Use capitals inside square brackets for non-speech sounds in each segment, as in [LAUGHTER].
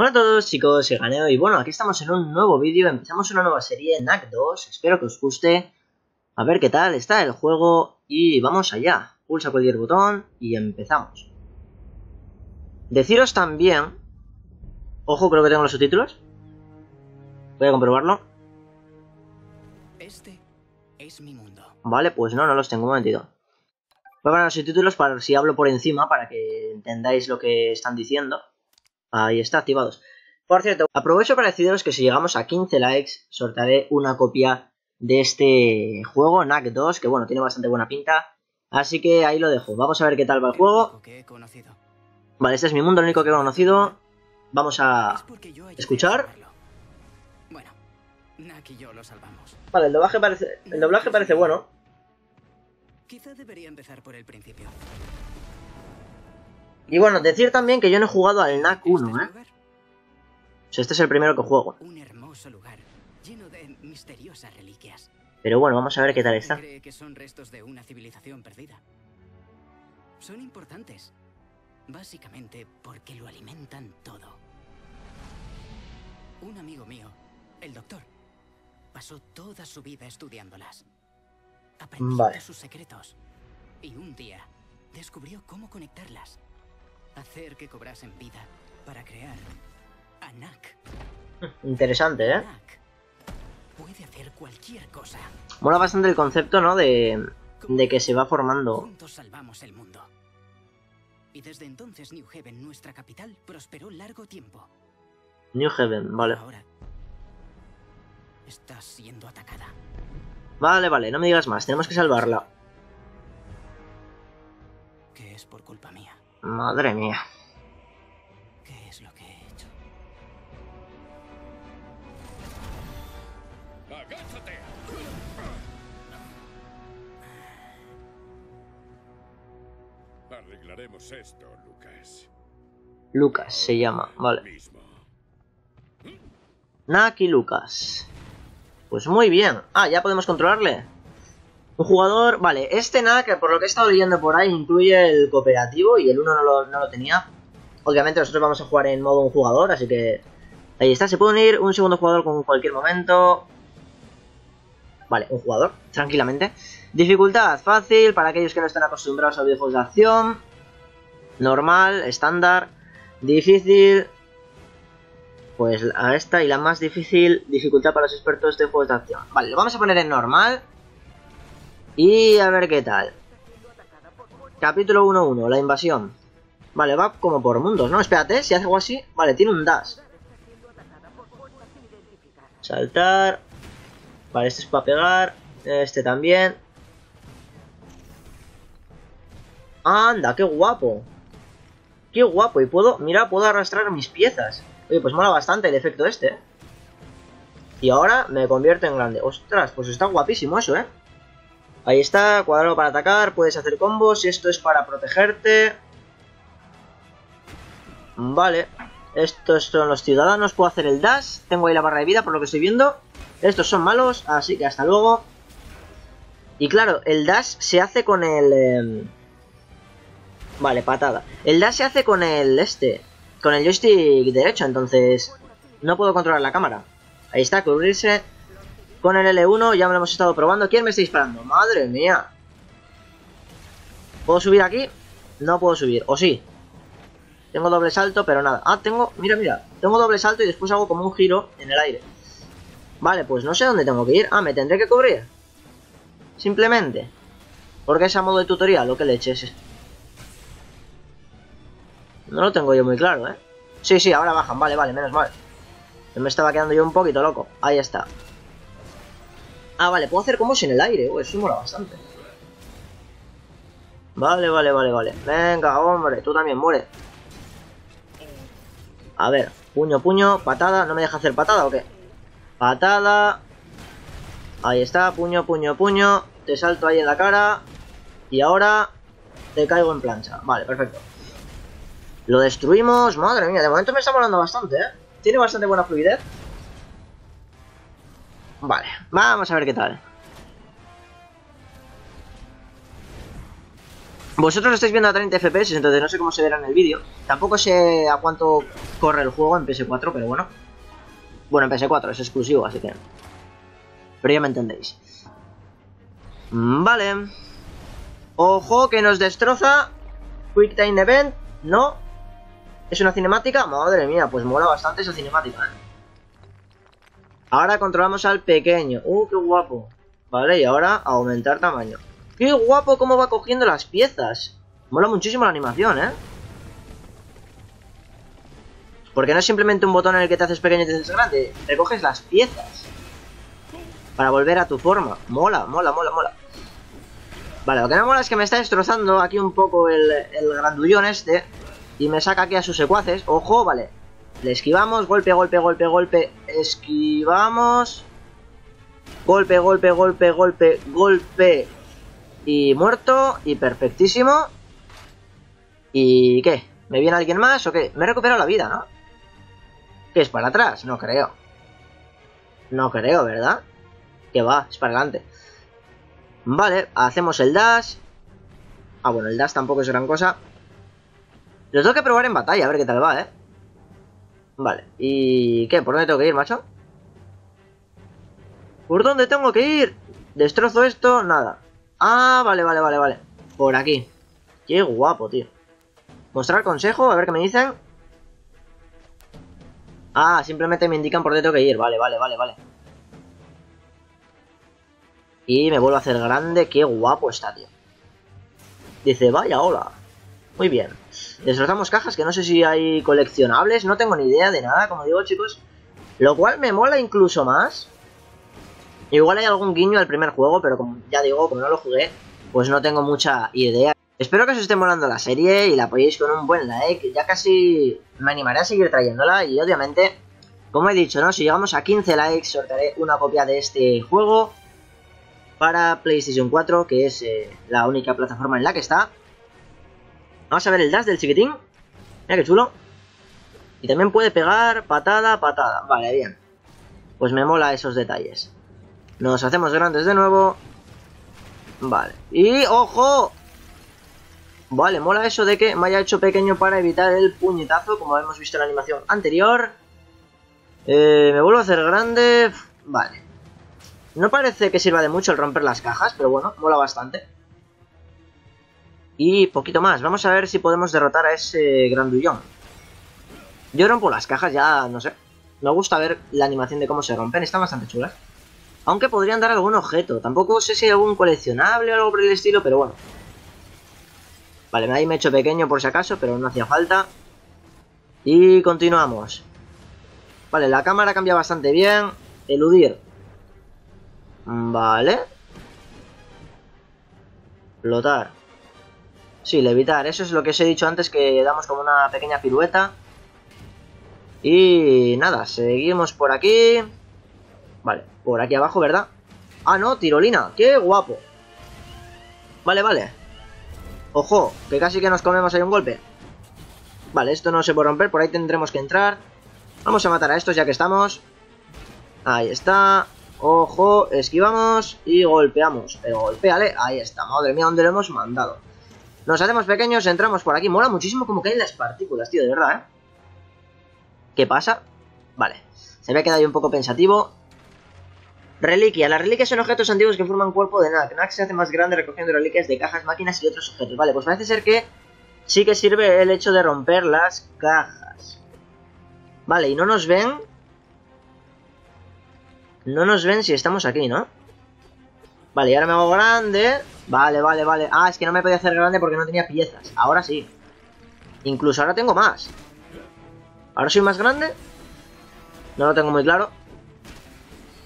Hola a todos chicos, soy Ganeo y bueno, aquí estamos en un nuevo vídeo, empezamos una nueva serie, NAC 2, espero que os guste, a ver qué tal está el juego y vamos allá, pulsa cualquier botón y empezamos. Deciros también, ojo creo que tengo los subtítulos, voy a comprobarlo. Este es mi mundo. Vale, pues no, no los tengo, un momentito. Voy a poner los subtítulos para si hablo por encima, para que entendáis lo que están diciendo. Ahí está, activados. Por cierto, aprovecho para deciros que si llegamos a 15 likes, sortearé una copia de este juego, NAC 2, que bueno, tiene bastante buena pinta. Así que ahí lo dejo. Vamos a ver qué tal va el juego. Vale, este es mi mundo, el único que he conocido. Vamos a... ¿escuchar? a salvarlo. Bueno, Nak y yo lo salvamos. Vale, el doblaje parece, el doblaje parece bueno. Quizá debería empezar por el principio. Y bueno, decir también que yo no he jugado al NAC ¿Este 1, es ¿eh? O sea, este es el primero que juego. Un hermoso lugar, lleno de misteriosas reliquias. Pero bueno, vamos a ver qué tal está. Cree que son restos de una civilización perdida. Son importantes, básicamente porque lo alimentan todo. Un amigo mío, el doctor, pasó toda su vida estudiándolas. Aprendió Vale. sus secretos. Y un día descubrió cómo conectarlas. Hacer que cobrasen vida para crear Anak. Interesante, ¿eh? Puede hacer cualquier cosa. Mola bastante el concepto, ¿no? De, de que se va formando. Juntos salvamos el mundo. Y desde entonces New Haven, nuestra capital, prosperó largo tiempo. New Heaven, vale. Ahora está siendo atacada. Vale, vale, no me digas más, tenemos que salvarla. Que es por culpa mía. Madre mía. ¿Qué es lo que he hecho? ¡Agáchate! Arreglaremos esto, Lucas. Lucas se llama, vale. Mismo. Nak y Lucas. Pues muy bien. Ah, ya podemos controlarle. Un jugador, vale, este Nak, por lo que he estado leyendo por ahí, incluye el cooperativo y el uno no lo, no lo tenía. Obviamente nosotros vamos a jugar en modo un jugador, así que... Ahí está, se puede unir un segundo jugador con cualquier momento. Vale, un jugador, tranquilamente. Dificultad, fácil, para aquellos que no están acostumbrados a videojuegos de acción. Normal, estándar. Difícil, pues a esta y la más difícil, dificultad para los expertos de juegos de acción. Vale, lo vamos a poner en normal. Y a ver qué tal. Capítulo 1.1, la invasión. Vale, va como por mundos, ¿no? Espérate, si hace algo así. Vale, tiene un dash. Saltar. Vale, este es para pegar. Este también. Anda, qué guapo. Qué guapo. Y puedo, mira, puedo arrastrar mis piezas. Oye, pues mola bastante el efecto este, ¿eh? Y ahora me convierto en grande. Ostras, pues está guapísimo eso, ¿eh? Ahí está, cuadrado para atacar, puedes hacer combos, esto es para protegerte. Vale. Estos son los ciudadanos, puedo hacer el dash, tengo ahí la barra de vida por lo que estoy viendo. Estos son malos, así que hasta luego. Y claro, el dash se hace con el... em, Vale, patada. El dash se hace con el este, con el joystick derecho, entonces no puedo controlar la cámara. Ahí está, cubrirse con el L1, ya me lo hemos estado probando. ¿Quién me está disparando? Madre mía. ¿Puedo subir aquí? No puedo subir, o sí. Tengo doble salto, pero nada. Ah, tengo, mira, mira, tengo doble salto y después hago como un giro en el aire. Vale, pues no sé dónde tengo que ir. Ah, me tendré que cubrir. Simplemente. Porque es a modo de tutorial, lo que le eches. No lo tengo yo muy claro, ¿eh? Sí, sí, ahora bajan, vale, vale, menos mal. Me estaba quedando yo un poquito loco. Ahí está. Ah, vale, puedo hacer combos en el aire. Uy, eso mola bastante. Vale, vale, vale, vale. Venga, hombre, tú también muere. A ver, puño, puño, patada. ¿No me deja hacer patada o qué? Patada. Ahí está, puño, puño, puño. Te salto ahí en la cara. Y ahora te caigo en plancha. Vale, perfecto. Lo destruimos. Madre mía, de momento me está molando bastante, ¿eh? Tiene bastante buena fluidez. Vale, vamos a ver qué tal. Vosotros lo estáis viendo a 30 FPS, entonces no sé cómo se verá en el vídeo. Tampoco sé a cuánto corre el juego en PS4, pero bueno. Bueno, en PS4 es exclusivo, así que... Pero ya me entendéis. Mm, Vale. Ojo, que nos destroza. Quick Time Event. No. ¿Es una cinemática? Madre mía, pues mola bastante esa cinemática, ¿eh? Ahora controlamos al pequeño. Uh, qué guapo. Vale, y ahora aumentar tamaño. Qué guapo cómo va cogiendo las piezas. Mola muchísimo la animación, ¿eh? Porque no es simplemente un botón en el que te haces pequeño y te haces grande. Recoges las piezas. Para volver a tu forma. Mola, mola, mola, mola. Vale, lo que no mola es que me está destrozando aquí un poco el, el grandullón este. Y me saca aquí a sus secuaces. Ojo, vale. Le esquivamos, golpe, golpe, golpe, golpe. Esquivamos. Golpe, golpe, golpe, golpe, golpe. Y muerto. Y perfectísimo. ¿Y qué? ¿Me viene alguien más o qué? Me he recuperado la vida, ¿no? ¿Qué es para atrás? No creo. No creo, ¿verdad? Que va, es para adelante. Vale, hacemos el dash. Ah, bueno, el dash tampoco es gran cosa. Lo tengo que probar en batalla, a ver qué tal va, ¿eh? Vale, ¿y qué? ¿Por dónde tengo que ir, macho? ¿Por dónde tengo que ir? Destrozo esto, nada. Ah, vale, vale, vale, vale. Por aquí. Qué guapo, tío. Mostrar consejo, a ver qué me dicen. Ah, simplemente me indican por dónde tengo que ir. Vale, vale, vale, vale. Y me vuelvo a hacer grande. Qué guapo está, tío. Dice, vaya, hola. Muy bien. Destrozamos cajas que no sé si hay coleccionables. No tengo ni idea de nada, como digo, chicos. Lo cual me mola incluso más. Igual hay algún guiño al primer juego, pero como ya digo, como no lo jugué, pues no tengo mucha idea. Espero que os esté molando la serie y la apoyéis con un buen like. Ya casi me animaré a seguir trayéndola y obviamente, como he dicho, ¿no? Si llegamos a 15 likes, sortearé una copia de este juego para PlayStation 4, que es eh, la única plataforma en la que está. Vamos a ver el dash del chiquitín. Mira qué chulo. Y también puede pegar patada, patada. Vale, bien. Pues me mola esos detalles. Nos hacemos grandes de nuevo. Vale. Y ¡ojo! Vale, mola eso de que me haya hecho pequeño para evitar el puñetazo, como hemos visto en la animación anterior. Eh, me vuelvo a hacer grande. Vale. No parece que sirva de mucho el romper las cajas, pero bueno, mola bastante. Y poquito más. Vamos a ver si podemos derrotar a ese grandullón. Yo rompo las cajas, ya no sé. Me gusta ver la animación de cómo se rompen, están bastante chulas. Aunque podrían dar algún objeto. Tampoco sé si hay algún coleccionable o algo por el estilo, pero bueno. Vale, ahí me he hecho pequeño por si acaso, pero no hacía falta. Y continuamos. Vale, la cámara cambia bastante bien. Eludir. Vale. Flotar. Sí, levitar. Eso es lo que os he dicho antes, que damos como una pequeña pirueta. Y nada, seguimos por aquí. Vale, por aquí abajo, ¿verdad? Ah, no, tirolina. ¡Qué guapo! Vale, vale. Ojo, que casi que nos comemos ahí un golpe. Vale, esto no se puede romper, por ahí tendremos que entrar. Vamos a matar a estos ya que estamos. Ahí está. Ojo, esquivamos y golpeamos. Pero golpeale, ahí está. Madre mía, ¿dónde lo hemos mandado? Nos hacemos pequeños, entramos por aquí. Mola muchísimo como caen las partículas, tío, de verdad, ¿eh? ¿Qué pasa? Vale. Se me ha quedado ahí un poco pensativo. Reliquia. Las reliquias son objetos antiguos que forman cuerpo de Knack. Knack se hace más grande recogiendo reliquias de cajas, máquinas y otros objetos. Vale, pues parece ser que sí que sirve el hecho de romper las cajas. Vale, y no nos ven. No nos ven si estamos aquí, ¿no? Vale, y ahora me hago grande. Vale, vale, vale. Ah, es que no me podía hacer grande porque no tenía piezas. Ahora sí. Incluso ahora tengo más. ¿Ahora soy más grande? No lo tengo muy claro.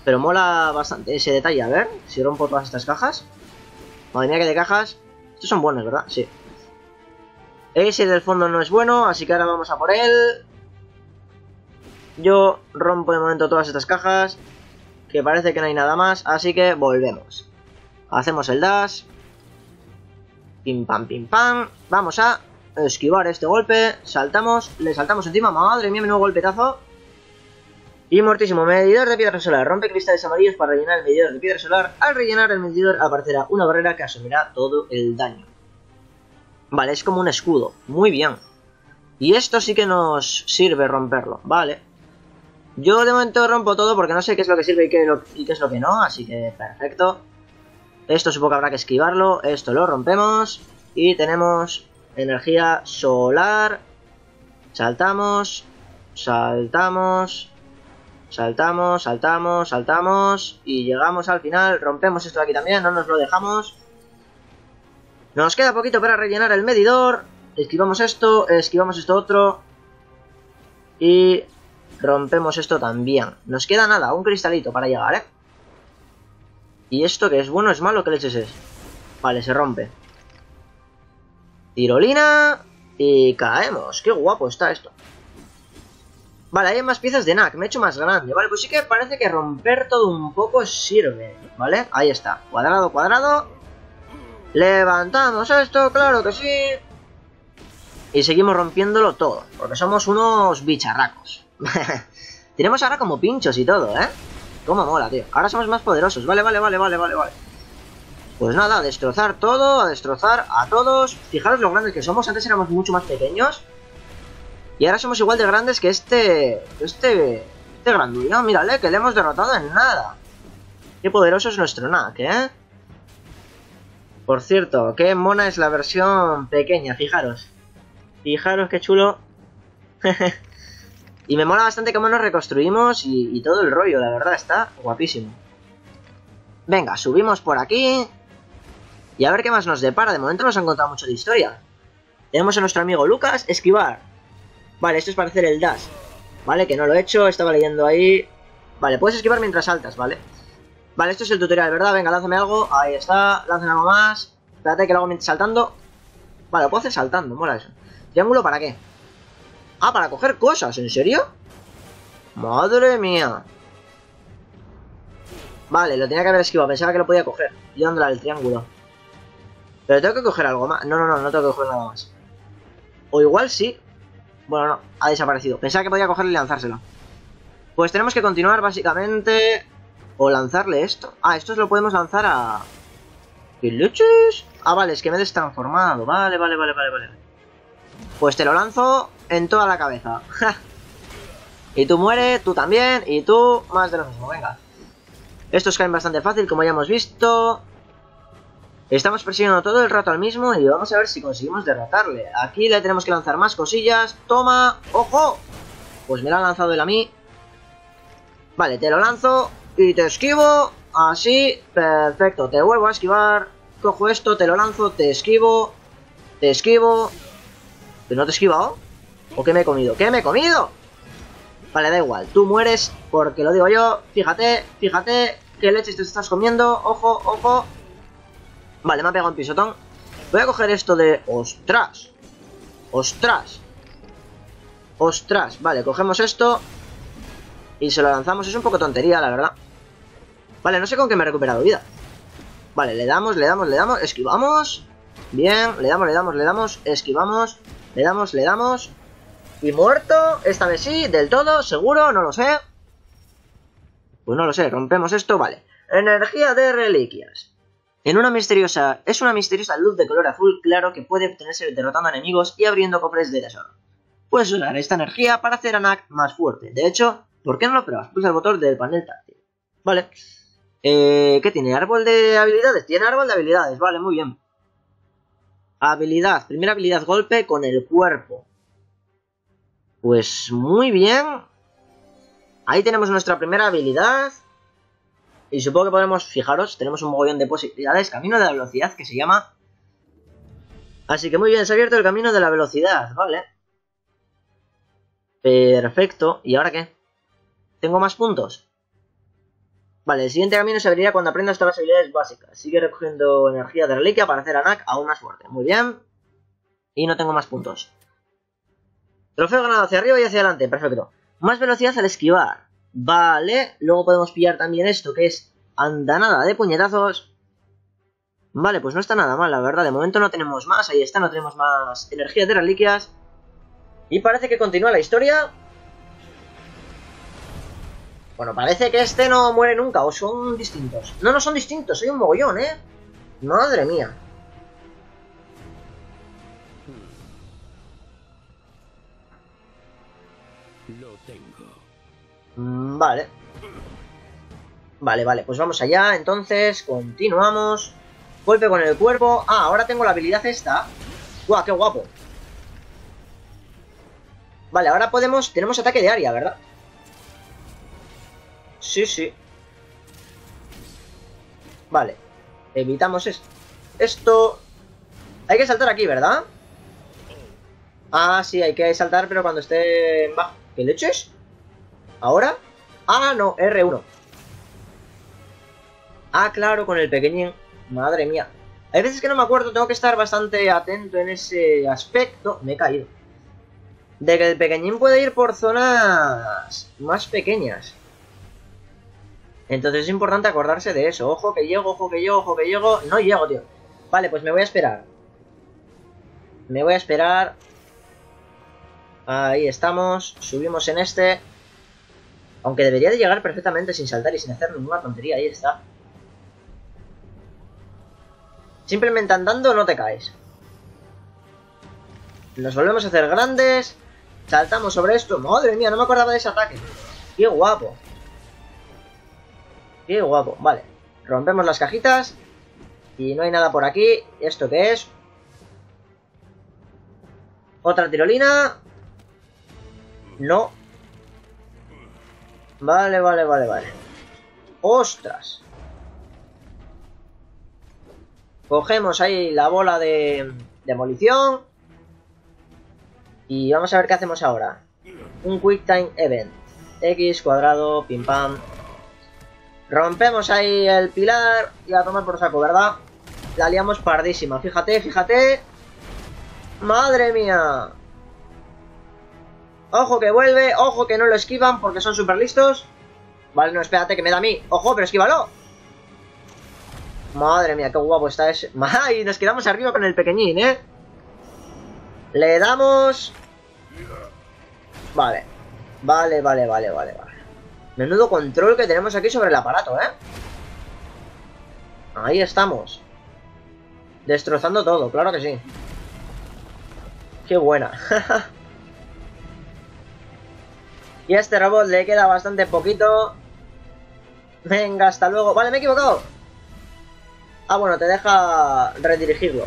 Pero mola bastante ese detalle. A ver, si rompo todas estas cajas. Madre mía, que de cajas. Estos son buenos, ¿verdad? Sí. Ese del fondo no es bueno, así que ahora vamos a por él. Yo rompo de momento todas estas cajas. Que parece que no hay nada más, así que volvemos. Hacemos el dash. Pim pam, pim pam. Vamos a esquivar este golpe. Saltamos, le saltamos encima. Madre mía, nuevo golpetazo. Y mortísimo, medidor de piedra solar. Rompe cristales amarillos para rellenar el medidor de piedra solar. Al rellenar el medidor aparecerá una barrera que asumirá todo el daño. Vale, es como un escudo. Muy bien. Y esto sí que nos sirve romperlo, vale. Yo de momento rompo todo porque no sé qué es lo que sirve y qué, lo- y qué es lo que no, así que perfecto. Esto supongo que habrá que esquivarlo, esto lo rompemos. Y tenemos energía solar. Saltamos, saltamos, saltamos, saltamos, saltamos. Y llegamos al final, rompemos esto de aquí también, no nos lo dejamos. Nos queda poquito para rellenar el medidor. Esquivamos esto, esquivamos esto otro. Y rompemos esto también. Nos queda nada, un cristalito para llegar, ¿eh? ¿Y esto que es bueno es malo? ¿Qué leches es? Vale, se rompe. Tirolina. Y caemos. Qué guapo está esto. Vale, hay más piezas de NAC. Me he hecho más grande. Vale, pues sí que parece que romper todo un poco sirve. ¿Vale? Ahí está. Cuadrado, cuadrado. Levantamos esto, claro que sí. Y seguimos rompiéndolo todo. Porque somos unos bicharracos. [LAUGHS] Tenemos ahora como pinchos y todo, ¿eh? Cómo mola, tío. Ahora somos más poderosos. Vale, vale, vale, vale, vale, vale. Pues nada, a destrozar todo, a destrozar a todos. Fijaros lo grandes que somos. Antes éramos mucho más pequeños. Y ahora somos igual de grandes que este... Este... Este grandullo. Mírale, que le hemos derrotado en nada. Qué poderoso es nuestro NAC, ¿eh? Por cierto, qué mona es la versión pequeña, fijaros. Fijaros qué chulo. [LAUGHS] y me mola bastante cómo nos reconstruimos y, todo el rollo, la verdad, está guapísimo. Venga, subimos por aquí. Y a ver qué más nos depara. De momento nos han contado mucho de historia. Tenemos a nuestro amigo Lucas, esquivar. Vale, esto es para hacer el dash. Vale, que no lo he hecho, estaba leyendo ahí. Vale, puedes esquivar mientras saltas, ¿vale? Vale, esto es el tutorial, ¿verdad? Venga, lánzame algo. Ahí está, lánzame algo más. Espérate que lo hago mientras saltando. Vale, lo puedo hacer saltando, mola eso. ¿Triángulo para qué? Ah, para coger cosas, ¿en serio? Madre mía. Vale, lo tenía que haber esquivado, pensaba que lo podía coger. Y dándole al triángulo. Pero tengo que coger algo más. No, no, no, no tengo que coger nada más. O igual sí. Bueno, no, ha desaparecido. Pensaba que podía cogerlo y lanzárselo. Pues tenemos que continuar básicamente... O lanzarle esto. Ah, esto lo podemos lanzar a... ¿Qué leches? Ah, vale, es que me he destransformado. Vale, vale, vale, vale, vale. Pues te lo lanzo en toda la cabeza. [LAUGHS] y tú mueres, tú también, y tú más de lo mismo, venga. Estos caen bastante fácil, como ya hemos visto. Estamos persiguiendo todo el rato al mismo y vamos a ver si conseguimos derrotarle. Aquí le tenemos que lanzar más cosillas. ¡Toma! ¡Ojo! Pues me lo ha lanzado él a mí. Vale, te lo lanzo y te esquivo. Así, perfecto. Te vuelvo a esquivar. Cojo esto, te lo lanzo, te esquivo. Te esquivo. ¿Pero no te he esquivado? ¿O qué me he comido? ¿Qué me he comido? Vale, da igual. Tú mueres porque lo digo yo. Fíjate, fíjate. ¿Qué leches te estás comiendo? Ojo, ojo. Vale, me ha pegado un pisotón. Voy a coger esto de... ¡Ostras! ¡Ostras! ¡Ostras! Vale, cogemos esto. Y se lo lanzamos. Es un poco tontería, la verdad. Vale, no sé con qué me he recuperado vida. Vale, le damos, le damos, le damos. Esquivamos. Bien, le damos, le damos, le damos. Esquivamos. Le damos, le damos. Y muerto. Esta vez sí, del todo, seguro, no lo sé. Pues no lo sé, rompemos esto, vale. Energía de reliquias. En una misteriosa, es una misteriosa luz de color azul claro que puede obtenerse derrotando enemigos y abriendo cofres de tesoro. Puedes usar esta energía para hacer a Nak más fuerte. De hecho, ¿por qué no lo pruebas? Pulsa el botón del panel táctil. Vale. Eh, ¿Qué tiene? ¿Árbol de habilidades? Tiene árbol de habilidades, vale, muy bien. Habilidad, primera habilidad golpe con el cuerpo. Pues muy bien. Ahí tenemos nuestra primera habilidad. Y supongo que podemos, fijaros, tenemos un mogollón de posibilidades. Camino de la velocidad que se llama. Así que muy bien, se ha abierto el camino de la velocidad, vale. Perfecto. ¿Y ahora qué? ¿Tengo más puntos? Vale, el siguiente camino se abriría cuando aprendas todas las habilidades básicas. Sigue recogiendo energía de reliquia para hacer a Nak aún más fuerte. Muy bien. Y no tengo más puntos. Trofeo ganado hacia arriba y hacia adelante. Perfecto. Más velocidad al esquivar. Vale. Luego podemos pillar también esto que es andanada de puñetazos. Vale, pues no está nada mal, la verdad. De momento no tenemos más. Ahí está, no tenemos más energía de reliquias. Y parece que continúa la historia. Bueno, parece que este no muere nunca, o son distintos. No, no son distintos, soy un mogollón, ¿eh? Madre mía. Lo tengo. Mm, Vale. Vale, vale, pues vamos allá. Entonces, continuamos. Golpe con el cuerpo. Ah, ahora tengo la habilidad esta. ¡Guau, qué guapo! Vale, ahora podemos... Tenemos ataque de área, ¿verdad? Sí, sí. Vale. Evitamos es- esto. Hay que saltar aquí, ¿verdad? Ah, sí, hay que saltar, pero cuando esté en bajo. ¿Qué leches? ¿Ahora? Ah, no, R1. Ah, claro, con el pequeñín. Madre mía. Hay veces que no me acuerdo, tengo que estar bastante atento en ese aspecto. Me he caído. De que el pequeñín puede ir por zonas más pequeñas. Entonces es importante acordarse de eso. Ojo que llego, ojo que llego, ojo que llego. No llego, tío. Vale, pues me voy a esperar. Me voy a esperar. Ahí estamos. Subimos en este. Aunque debería de llegar perfectamente sin saltar y sin hacer ninguna tontería. Ahí está. Simplemente andando no te caes. Nos volvemos a hacer grandes. Saltamos sobre esto. Madre mía, no me acordaba de ese ataque. Qué guapo. Qué guapo. Vale. Rompemos las cajitas. Y no hay nada por aquí. ¿Esto qué es? Otra tirolina. No. Vale, vale, vale, vale. ¡Ostras! Cogemos ahí la bola de demolición. Y vamos a ver qué hacemos ahora. Un Quick Time Event. X cuadrado, pim pam. Rompemos ahí el pilar y a tomar por saco, ¿verdad? La liamos pardísima. Fíjate, fíjate. ¡Madre mía! Ojo que vuelve, ojo que no lo esquivan porque son súper listos. Vale, no, espérate que me da a mí. ¡Ojo, pero esquívalo! Madre mía, qué guapo está ese. [LAUGHS] ¡Ay! Nos quedamos arriba con el pequeñín, ¿eh? Le damos... Vale. Vale, vale, vale, vale, vale. Menudo control que tenemos aquí sobre el aparato, ¿eh? Ahí estamos. Destrozando todo, claro que sí. Qué buena. [LAUGHS] y a este robot le queda bastante poquito. Venga, hasta luego. Vale, me he equivocado. Ah, bueno, te deja redirigirlo.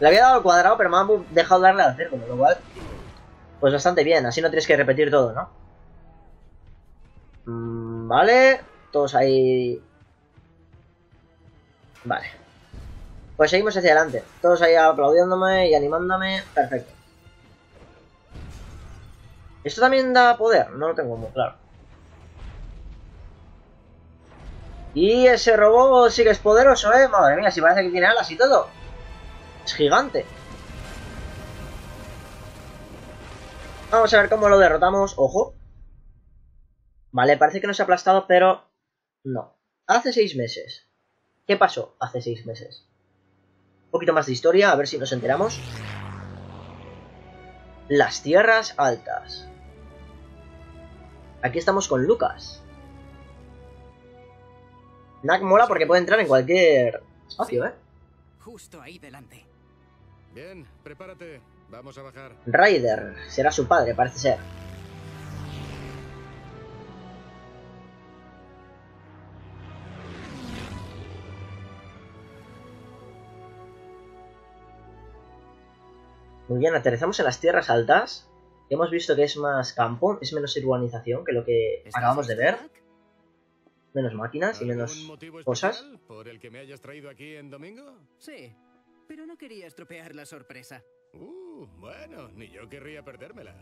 Le había dado al cuadrado, pero me ha dejado darle al círculo, lo cual... Pues bastante bien, así no tienes que repetir todo, ¿no? Mm, vale, todos ahí... Vale. Pues seguimos hacia adelante. Todos ahí aplaudiéndome y animándome. Perfecto. ¿Esto también da poder? No lo tengo muy claro. Y ese robot sí que es poderoso, ¿eh? Madre mía, si parece que tiene alas y todo. Es gigante. Vamos a ver cómo lo derrotamos. Ojo. Vale, parece que nos ha aplastado, pero... No. Hace seis meses. ¿Qué pasó hace seis meses? Un poquito más de historia, a ver si nos enteramos. Las tierras altas. Aquí estamos con Lucas. Nak mola porque puede entrar en cualquier espacio, ¿eh? Justo ahí delante. Bien, prepárate. Vamos a bajar. Ryder, será su padre, parece ser. Bien, aterrizamos en las tierras altas. Hemos visto que es más campo, es menos urbanización que lo que ¿Estás acabamos de ver. Menos máquinas y menos ¿Algún motivo cosas. especial por el que me hayas traído aquí en domingo? Sí, pero no quería estropear la sorpresa. Uh, bueno, ni yo querría perdérmela.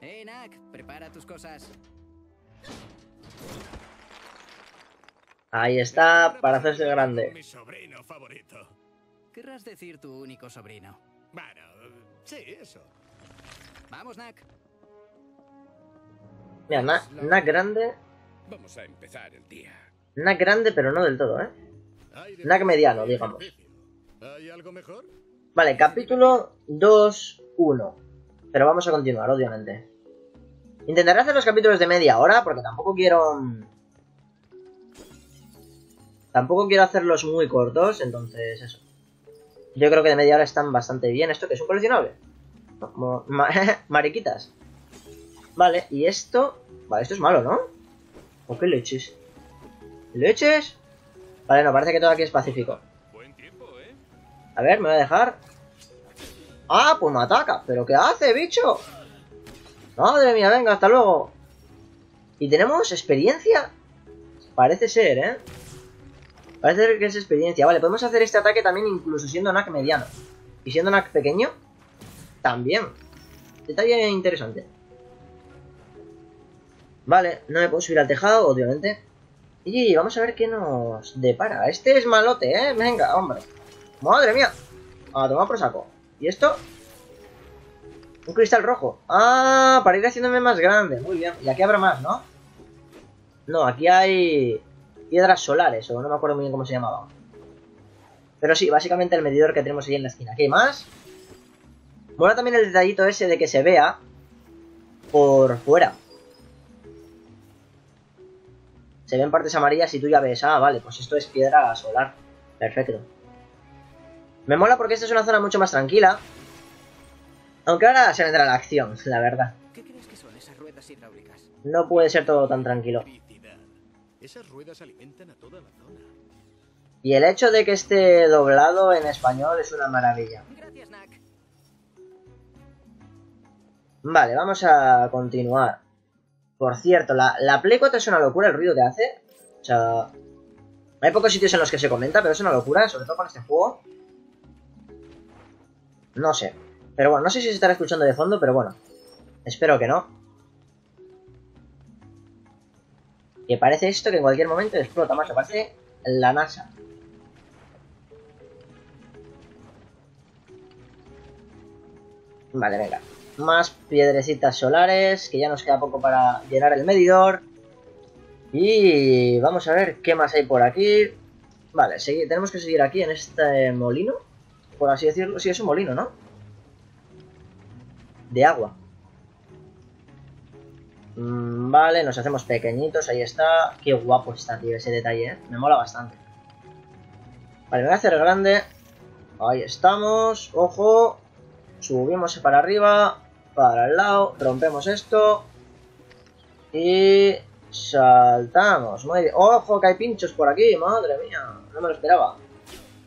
Eh, Nak, prepara tus cosas. Ahí está, para hacerse grande. Mi sobrino favorito. Querrás decir tu único sobrino. Bueno, sí, eso. Vamos, Nak. Mira, na- Nak grande, Vamos a empezar el día. Nak grande pero no del todo, ¿eh? Nak mediano, digamos. ¿Hay algo mejor? Vale, capítulo 2-1. Pero vamos a continuar, obviamente. Intentaré hacer los capítulos de media hora, porque tampoco quiero... mm, Tampoco quiero hacerlos muy cortos, entonces eso. Yo creo que de media hora están bastante bien. ¿Esto que es un coleccionable? [LAUGHS] Mariquitas. Vale, y esto... Vale, esto es malo, ¿no? ¿O qué leches? ¿Leches? Vale, no, parece que todo aquí es pacífico. A ver, me voy a dejar. Ah, pues me ataca. ¿Pero qué hace, bicho? Madre mía, venga, hasta luego. ¿Y tenemos experiencia? Parece ser, ¿eh? Parece que es experiencia. Vale, podemos hacer este ataque también incluso siendo NAC mediano. Y siendo NAC pequeño, también. Detalle interesante. Vale, no me puedo subir al tejado, obviamente. Y vamos a ver qué nos depara. Este es malote, ¿eh? Venga, hombre. Madre mía. A tomar por saco. ¿Y esto? Un cristal rojo. Ah, para ir haciéndome más grande. Muy bien. Y aquí habrá más, ¿no? No, aquí hay piedras solares, o no me acuerdo muy bien cómo se llamaba. Pero sí, básicamente el medidor que tenemos ahí en la esquina. ¿Qué más? Mola también el detallito ese de que se vea por fuera. Se ven partes amarillas y tú ya ves, ah, vale, pues esto es piedra solar. Perfecto. Me mola porque esta es una zona mucho más tranquila. Aunque ahora se vendrá la acción, la verdad. ¿Qué crees que son esas ruedas hidráulicas? No puede ser todo tan tranquilo. Esas ruedas alimentan a toda la zona. Y el hecho de que esté doblado en español es una maravilla. Gracias, Nak. Vale, vamos a continuar. Por cierto, la, la Play 4 es una locura el ruido que hace. O sea, hay pocos sitios en los que se comenta, pero es una locura, sobre todo con este juego. No sé. Pero bueno, no sé si se estará escuchando de fondo, pero bueno. Espero que no. Que parece esto que en cualquier momento explota, macho. Parece la NASA. Vale, venga. Más piedrecitas solares, que ya nos queda poco para llenar el medidor. Y vamos a ver qué más hay por aquí. Vale, tenemos que seguir aquí en este molino. Por así decirlo. Sí, es un molino, ¿no? De agua. Mm, vale, nos hacemos pequeñitos, ahí está. Qué guapo está, tío, ese detalle, ¿eh? Me mola bastante. Vale, me voy a hacer grande. Ahí estamos. Ojo. Subimos para arriba. Para el lado. Rompemos esto. Y... Saltamos. Ojo, que hay pinchos por aquí. Madre mía. No me lo esperaba.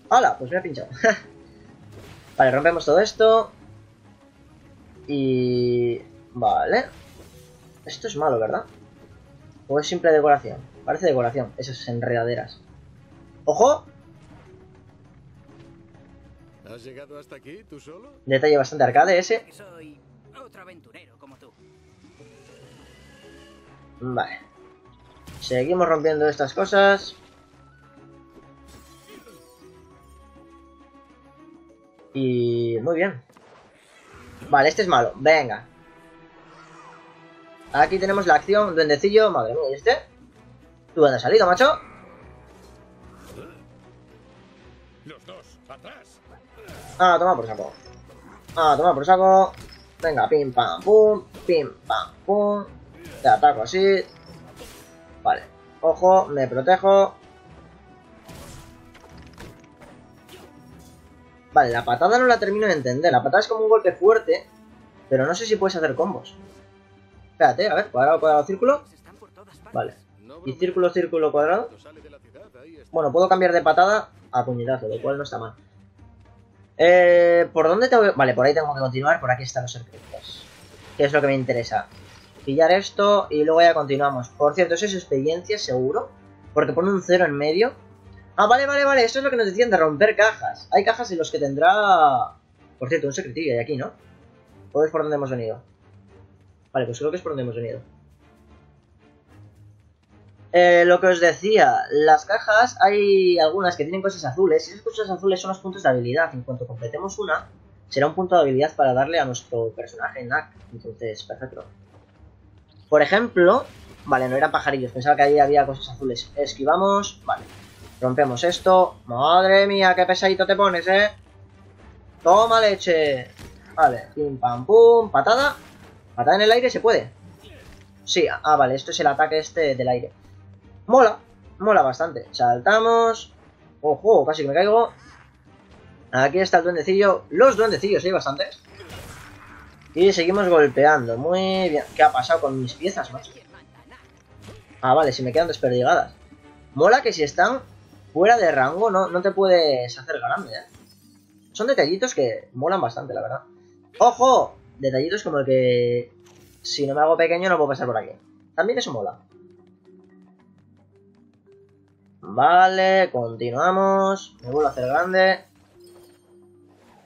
¡Hala! Pues me ha pinchado. [LAUGHS] vale, rompemos todo esto. Y... Vale. Esto es malo, ¿verdad? ¿O es simple decoración? Parece decoración, esas enredaderas. ¡Ojo! ¿Has llegado hasta aquí tú solo? Detalle bastante arcade ese. Soy otro aventurero como tú. Vale. Seguimos rompiendo estas cosas. Y... Muy bien. Vale, este es malo. Venga. Aquí tenemos la acción. Duendecillo. Madre mía, ¿y este? ¿Tú dónde has salido, macho? Los dos, atrás. Ah, toma por saco. Ah, toma por saco. Venga, pim pam pum, pim pam pum. Te ataco así. Vale. Ojo, me protejo. Vale, la patada no la termino de entender. La patada es como un golpe fuerte, pero no sé si puedes hacer combos. Espérate, a ver, cuadrado, cuadrado, círculo. Vale. Y círculo, círculo, cuadrado. Bueno, puedo cambiar de patada a puñetazo, lo cual no está mal. Eh, ¿Por dónde tengo que...? Vale, por ahí tengo que continuar, por aquí están los secretos. Que es lo que me interesa. Pillar esto y luego ya continuamos. Por cierto, eso es experiencia, seguro. Porque pone un cero en medio. Ah, vale, vale, vale. Esto es lo que nos decían de romper cajas. Hay cajas en los que tendrá... Por cierto, un secretillo hay aquí, ¿no? ¿O es por donde hemos venido? Vale, pues creo que es por donde hemos venido. Eh, lo que os decía, las cajas hay algunas que tienen cosas azules y esas cosas azules son los puntos de habilidad. En cuanto completemos una, será un punto de habilidad para darle a nuestro personaje NAC. Entonces, perfecto. Por ejemplo, vale, no eran pajarillos, pensaba que ahí había cosas azules. Esquivamos, vale. Rompemos esto. Madre mía, qué pesadito te pones, eh. Toma leche. Vale, pim pam pum, patada. Patada en el aire se puede. Sí, ah, vale, esto es el ataque este del aire. Mola, mola bastante. Saltamos. Ojo, casi que me caigo. Aquí está el duendecillo. Los duendecillos, hay bastantes. Y seguimos golpeando. Muy bien. ¿Qué ha pasado con mis piezas, macho? Ah, vale, si me quedan desperdigadas. Mola que si están fuera de rango no, no te puedes hacer grande, ¿eh? Son detallitos que molan bastante, la verdad. ¡Ojo! Detallitos como el que... Si no me hago pequeño no puedo pasar por aquí. También eso mola. Vale, continuamos. Me vuelvo a hacer grande.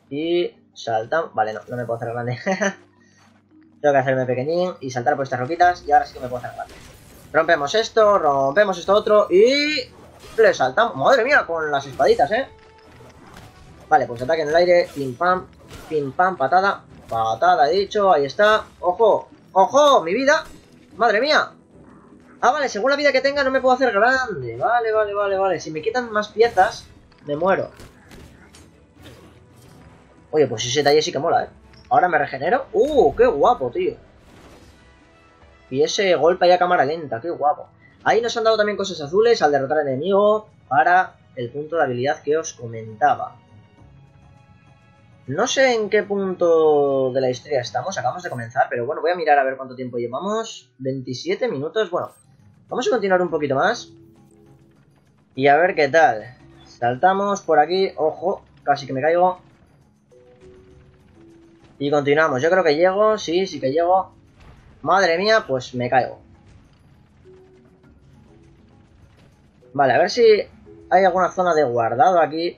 Y saltamos. Vale, no, no me puedo hacer grande. [LAUGHS] Tengo que hacerme pequeñín y saltar por estas roquitas. Y ahora sí que me puedo hacer grande. Rompemos esto, rompemos esto otro y... Le saltamos. Madre mía, con las espaditas, ¿eh? Vale, pues ataque en el aire. Pim pam, pim pam, patada. Patada, he dicho. Ahí está. ¡Ojo! ¡Ojo! ¡Mi vida! ¡Madre mía! Ah, vale, según la vida que tenga no me puedo hacer grande. Vale, vale, vale, vale. Si me quitan más piezas, me muero. Oye, pues ese detalle sí que mola, ¿eh? Ahora me regenero. ¡Uh! ¡Qué guapo, tío! Y ese golpe ahí a cámara lenta, qué guapo. Ahí nos han dado también cosas azules al derrotar al enemigo para el punto de habilidad que os comentaba. No sé en qué punto de la historia estamos, acabamos de comenzar, pero bueno, voy a mirar a ver cuánto tiempo llevamos. 27 minutos, bueno, vamos a continuar un poquito más. Y a ver qué tal. Saltamos por aquí, ojo, casi que me caigo. Y continuamos, yo creo que llego, sí, sí que llego. Madre mía, pues me caigo. Vale, a ver si hay alguna zona de guardado aquí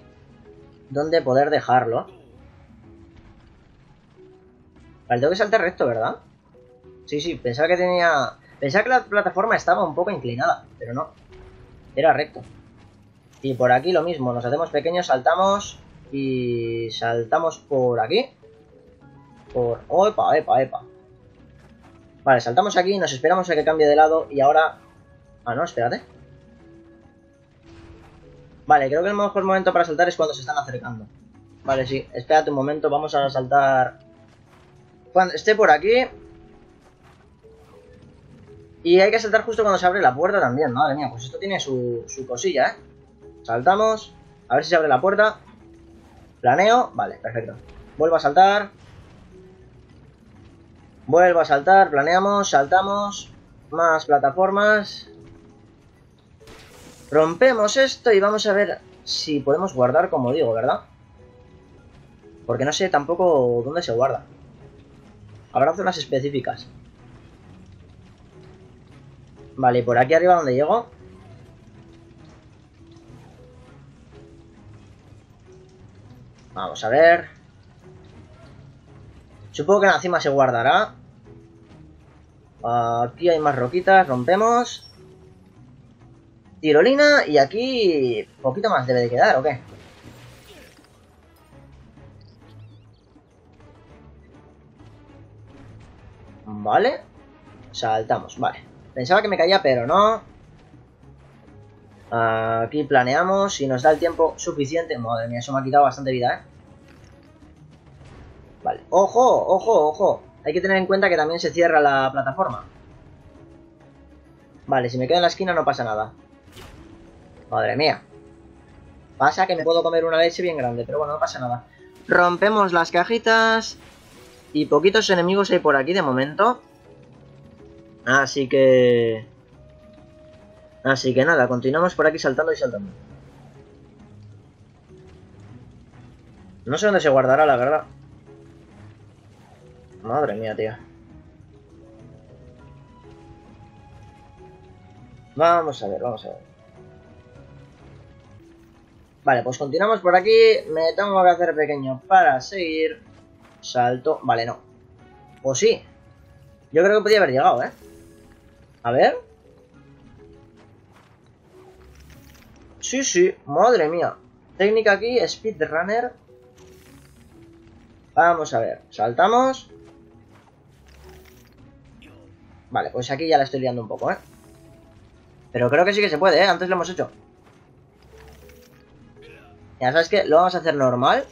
donde poder dejarlo. Vale, tengo que saltar recto, ¿verdad? Sí, sí, pensaba que tenía... Pensaba que la plataforma estaba un poco inclinada, pero no. Era recto. Y por aquí lo mismo, nos hacemos pequeños, saltamos y saltamos por aquí. Por... ¡Epa, epa, epa! Vale, saltamos aquí, nos esperamos a que cambie de lado y ahora... Ah, no, espérate. Vale, creo que el mejor momento para saltar es cuando se están acercando. Vale, sí, espérate un momento, vamos a saltar... Cuando esté por aquí... Y hay que saltar justo cuando se abre la puerta también, madre mía, pues esto tiene su, su cosilla, ¿eh? Saltamos, a ver si se abre la puerta. Planeo, vale, perfecto. Vuelvo a saltar. Vuelvo a saltar, planeamos, saltamos. Más plataformas. Rompemos esto y vamos a ver si podemos guardar como digo, ¿verdad? Porque no sé tampoco dónde se guarda. Habrá zonas específicas. Vale, por aquí arriba donde llego. Vamos a ver. Supongo que en la cima se guardará. Aquí hay más roquitas, rompemos. Tirolina y aquí poquito más debe de quedar, ¿o qué? Vale. Saltamos, vale. Pensaba que me caía, pero no. Aquí planeamos y nos da el tiempo suficiente. Madre mía, eso me ha quitado bastante vida, ¿eh? Vale. ¡Ojo! ¡Ojo! ¡Ojo! Hay que tener en cuenta que también se cierra la plataforma. Vale, si me quedo en la esquina no pasa nada. Madre mía. Pasa que me puedo comer una leche bien grande, pero bueno, no pasa nada. Rompemos las cajitas. Y poquitos enemigos hay por aquí de momento. Así que... Así que nada, continuamos por aquí saltando y saltando. No sé dónde se guardará, la verdad. Madre mía, tío. Vamos a ver, vamos a ver. Vale, pues continuamos por aquí. Me tengo que hacer pequeño para seguir. Salto. Vale, no. O sí. Yo creo que podía haber llegado, ¿eh? A ver. Sí, sí. Madre mía. Técnica aquí, speedrunner. Vamos a ver. Saltamos. Vale, pues aquí ya la estoy liando un poco, ¿eh? Pero creo que sí que se puede, ¿eh? Antes lo hemos hecho. Ya sabes que lo vamos a hacer normal.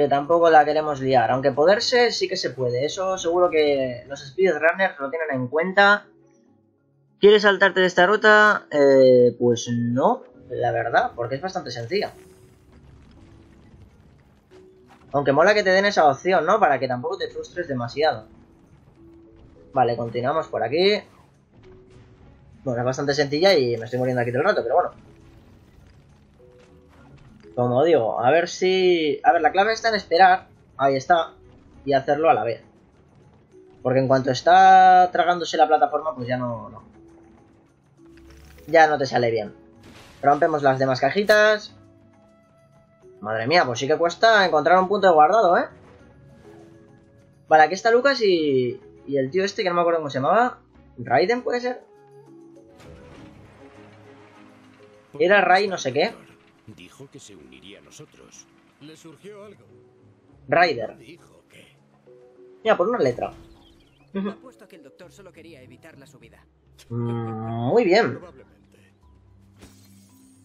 Que tampoco la queremos liar. Aunque poderse sí que se puede. Eso seguro que los speedrunners lo tienen en cuenta. ¿Quieres saltarte de esta ruta? Eh, pues no, la verdad, porque es bastante sencilla. Aunque mola que te den esa opción, ¿no? Para que tampoco te frustres demasiado. Vale, continuamos por aquí. Bueno, es bastante sencilla y me estoy muriendo aquí todo el rato, pero bueno. Como digo, a ver si... A ver, la clave está en esperar. Ahí está. Y hacerlo a la vez. Porque en cuanto está tragándose la plataforma, pues ya no... Ya no te sale bien. Rompemos las demás cajitas. Madre mía, pues sí que cuesta encontrar un punto de guardado, ¿eh? Vale, aquí está Lucas y... Y el tío este, que no me acuerdo cómo se llamaba. ¿Raiden puede ser? Era Ray no sé qué. Dijo que se uniría a nosotros. ¿Le surgió algo? Ryder. Dijo que... Mira, por una letra. Ujú. Apuesto a que el doctor solo quería evitar la subida. Mm, muy bien.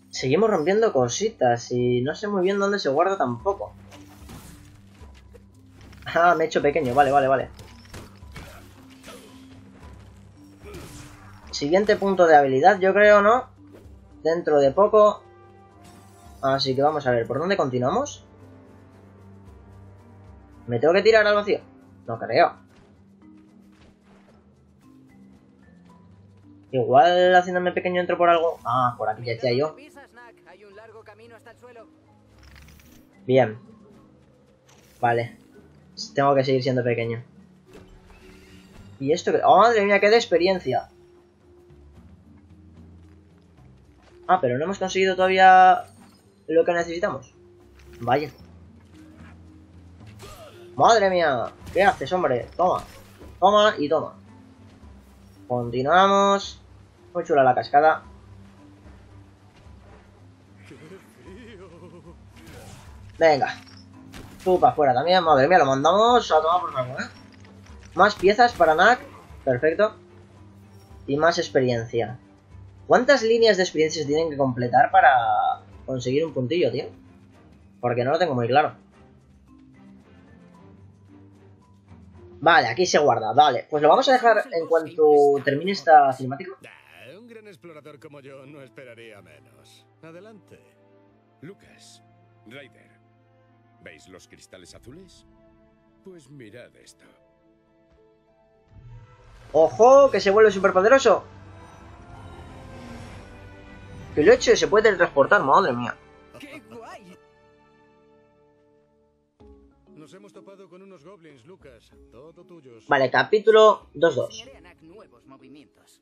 Seguimos rompiendo cositas y no sé muy bien dónde se guarda tampoco. Ah, me he hecho pequeño, vale, vale, vale. Siguiente punto de habilidad, yo creo, ¿no? Dentro de poco. Así que vamos a ver, ¿por dónde continuamos? ¿Me tengo que tirar al vacío? No creo. Igual haciéndome pequeño entro por algo. Ah, por aquí ya decía yo. Bien. Vale. Tengo que seguir siendo pequeño. ¿Y esto qué? ¡Oh, madre mía, qué de experiencia! Ah, pero no hemos conseguido todavía lo que necesitamos. Vaya. ¡Madre mía! ¿Qué haces, hombre? Toma. Toma y toma. Continuamos. Muy chula la cascada. Venga. Tú para afuera también. Madre mía, lo mandamos a tomar por saco, ¿eh? Más piezas para NAC. Perfecto. Y más experiencia. ¿Cuántas líneas de experiencia se tienen que completar para conseguir un puntillo, tío? Porque no lo tengo muy claro. Vale, aquí se guarda, vale. Pues lo vamos a dejar en cuanto termine esta cinemática. Un gran explorador como yo no esperaría menos. Adelante. Lucas, Ryder, ¿veis los cristales azules? Pues mirad esto. ¡Ojo! Que se vuelve superpoderoso. ¡Qué leche! Se puede teletransportar, madre mía. ¡Qué guay! Nos hemos topado con unos goblins, Lucas. Todo tuyos. Vale, capítulo 2-2. Enseñaré a Nak nuevos movimientos.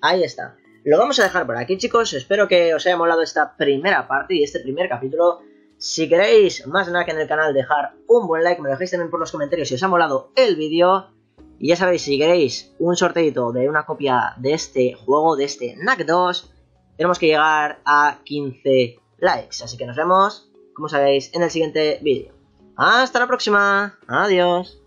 Ahí está. Lo vamos a dejar por aquí, chicos. Espero que os haya molado esta primera parte y este primer capítulo. Si queréis más NAC en el canal, dejar un buen like. Me lo dejéis también por los comentarios si os ha molado el vídeo. Y ya sabéis, si queréis un sorteito de una copia de este juego, de este NAC 2, tenemos que llegar a 15 likes. Así que nos vemos, como sabéis, en el siguiente vídeo. Hasta la próxima. Adiós.